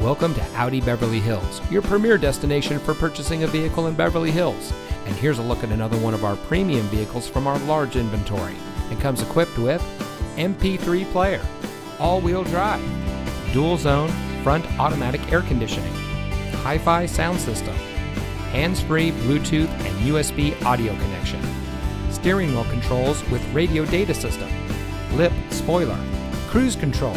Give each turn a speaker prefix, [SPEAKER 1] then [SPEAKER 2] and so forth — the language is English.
[SPEAKER 1] Welcome to Audi Beverly Hills, your premier destination for purchasing a vehicle in Beverly Hills. And here's a look at another one of our premium vehicles from our large inventory. It comes equipped with MP3 player, all-wheel drive, dual zone front automatic air conditioning, hi-fi sound system, hands-free Bluetooth and USB audio connection, steering wheel controls with radio data system, lip spoiler, cruise control,